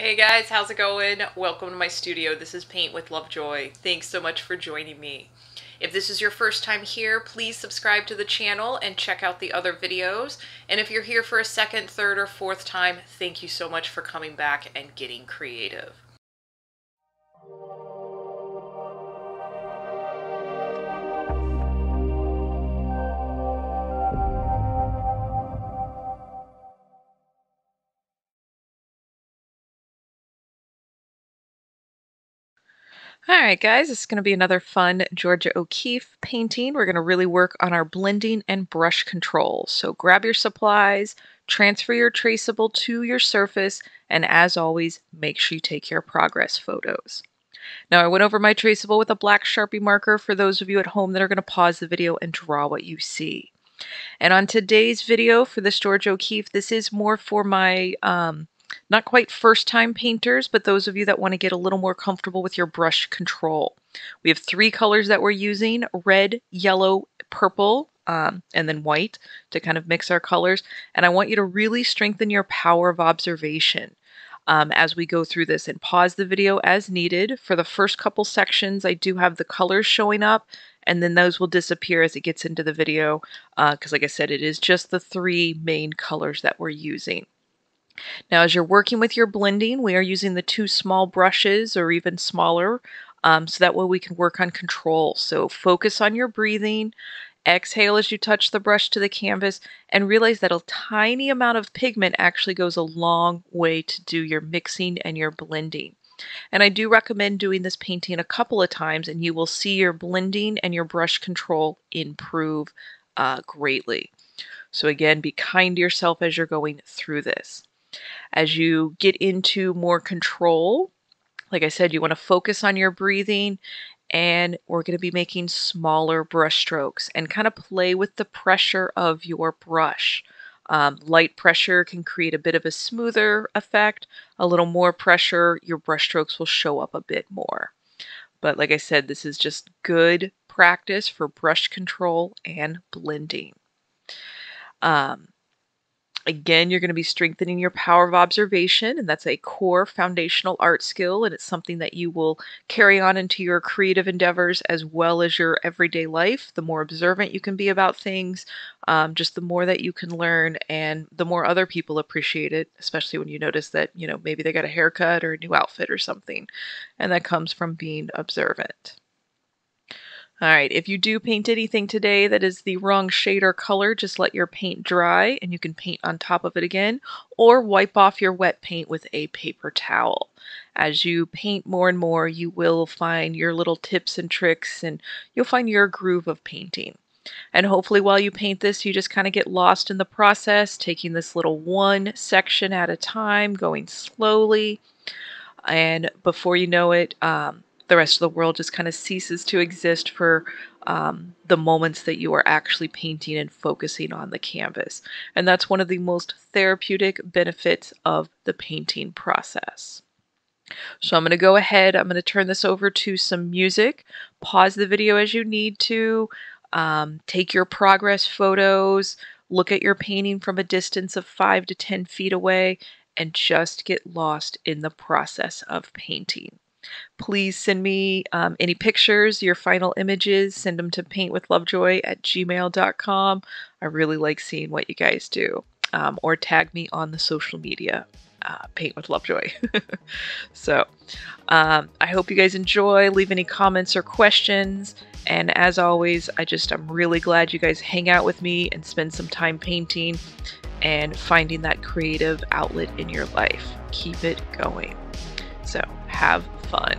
Hey guys, how's it going? Welcome to my studio. This is Paint with Lovejoy. Thanks so much for joining me. If this is your first time here, please subscribe to the channel and check out the other videos. And if you're here for a second, third, or fourth time, thank you so much for coming back and getting creative. All right, guys, this is going to be another fun Georgia O'Keeffe painting. We're going to really work on our blending and brush control. So grab your supplies, transfer your traceable to your surface, and as always, make sure you take your progress photos. Now I went over my traceable with a black Sharpie marker for those of you at home that are going to pause the video and draw what you see. And on today's video for this Georgia O'Keeffe, this is more for my um, not quite first time painters, but those of you that want to get a little more comfortable with your brush control. We have three colors that we're using, red, yellow, purple, um, and then white to kind of mix our colors. And I want you to really strengthen your power of observation. Um, as we go through this and pause the video as needed. For the first couple sections, I do have the colors showing up and then those will disappear as it gets into the video because uh, like I said, it is just the three main colors that we're using. Now, as you're working with your blending, we are using the two small brushes or even smaller, um, so that way we can work on control. So focus on your breathing, exhale as you touch the brush to the canvas, and realize that a tiny amount of pigment actually goes a long way to do your mixing and your blending. And I do recommend doing this painting a couple of times and you will see your blending and your brush control improve uh, greatly. So again, be kind to yourself as you're going through this. As you get into more control, like I said, you want to focus on your breathing and we're going to be making smaller brush strokes and kind of play with the pressure of your brush. Um, light pressure can create a bit of a smoother effect. A little more pressure, your brush strokes will show up a bit more. But like I said, this is just good practice for brush control and blending. Um, Again, you're going to be strengthening your power of observation, and that's a core foundational art skill, and it's something that you will carry on into your creative endeavors as well as your everyday life. The more observant you can be about things, um, just the more that you can learn, and the more other people appreciate it, especially when you notice that, you know, maybe they got a haircut or a new outfit or something, and that comes from being observant. All right, if you do paint anything today that is the wrong shade or color, just let your paint dry and you can paint on top of it again or wipe off your wet paint with a paper towel. As you paint more and more, you will find your little tips and tricks and you'll find your groove of painting. And hopefully while you paint this, you just kind of get lost in the process, taking this little one section at a time, going slowly. And before you know it, um, the rest of the world just kind of ceases to exist for um, the moments that you are actually painting and focusing on the canvas. And that's one of the most therapeutic benefits of the painting process. So I'm going to go ahead, I'm going to turn this over to some music, pause the video as you need to, um, take your progress photos, look at your painting from a distance of 5 to 10 feet away, and just get lost in the process of painting. Please send me um, any pictures, your final images, send them to paintwithlovejoy at gmail.com. I really like seeing what you guys do. Um, or tag me on the social media. Uh, paint with Lovejoy. so, um, I hope you guys enjoy. Leave any comments or questions. And as always, I just I'm really glad you guys hang out with me and spend some time painting and finding that creative outlet in your life. Keep it going. So, have fun.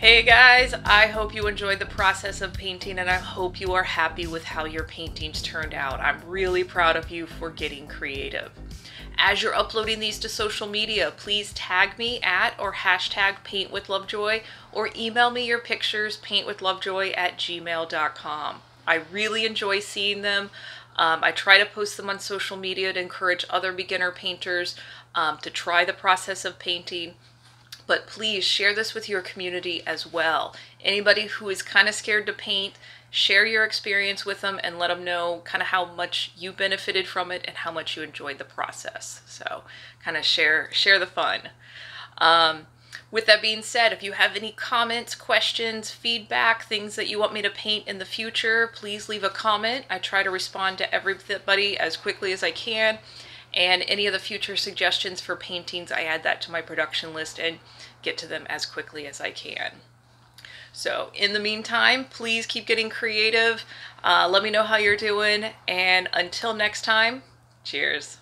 Hey guys, I hope you enjoyed the process of painting and I hope you are happy with how your paintings turned out. I'm really proud of you for getting creative. As you're uploading these to social media, please tag me at or hashtag paintwithlovejoy or email me your pictures paintwithlovejoy at gmail.com. I really enjoy seeing them. Um, I try to post them on social media to encourage other beginner painters um, to try the process of painting but please share this with your community as well. Anybody who is kind of scared to paint, share your experience with them and let them know kind of how much you benefited from it and how much you enjoyed the process. So kind of share share the fun. Um, with that being said, if you have any comments, questions, feedback, things that you want me to paint in the future, please leave a comment. I try to respond to everybody as quickly as I can. And any of the future suggestions for paintings, I add that to my production list and get to them as quickly as I can. So in the meantime, please keep getting creative. Uh, let me know how you're doing. And until next time, cheers.